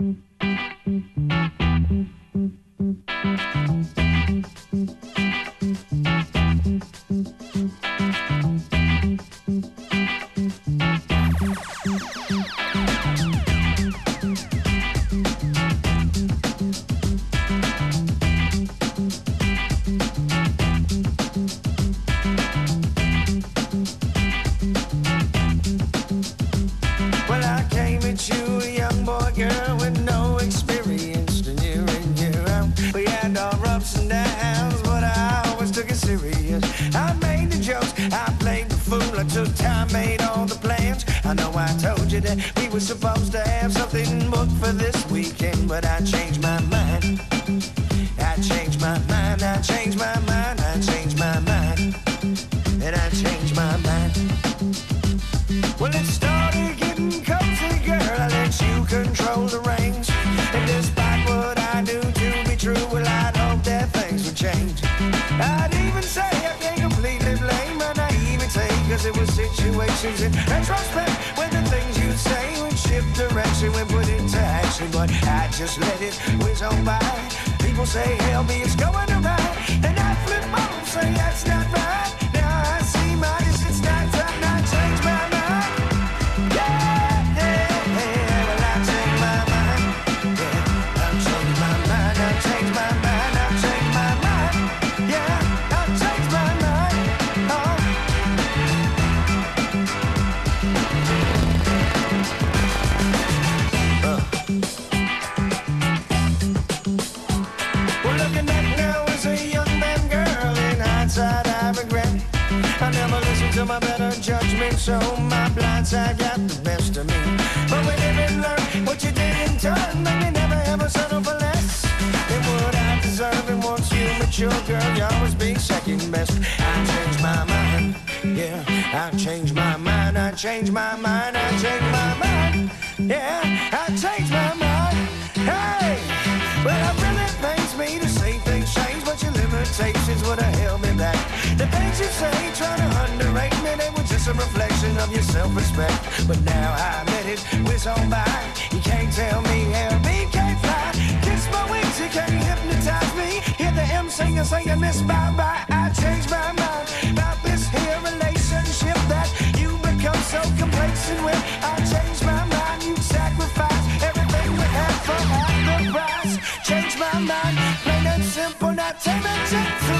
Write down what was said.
Well, We were supposed to have something booked for this weekend, but I changed my mind. I changed my mind, I changed my mind, I changed my mind, and I changed my mind. Well, it started getting cozy, girl. I let you control the reins. And despite what I do to be true, well, I'd hope that things would change. I'd even say I can't completely blame my naivety, cause it was situations in retrospect direction when put into action. But I just let it whiz on by. People say, help me, it's going around. And I flip on, say that's not right. I regret. I never listened to my better judgment, so my blind side got the best of me. But we live and learn what you did in turn, then you never ever settle for less than what I deserve. And once you mature, girl, you always be second best. I changed my mind, yeah, I changed my mind, I changed my mind, I changed my mind, yeah, I changed to held back. The things you say, try to underrate me, they were just a reflection of your self-respect. But now I let it whiz on by. You can't tell me how LB can't fly. Kiss my wings, you can't hypnotize me. Hear the M singer singing miss bye-bye. I changed my mind about this here relationship that you become so complacent with. I changed my mind, you sacrifice everything we had for half the price. Change my mind, plain and simple, not tame and gentle.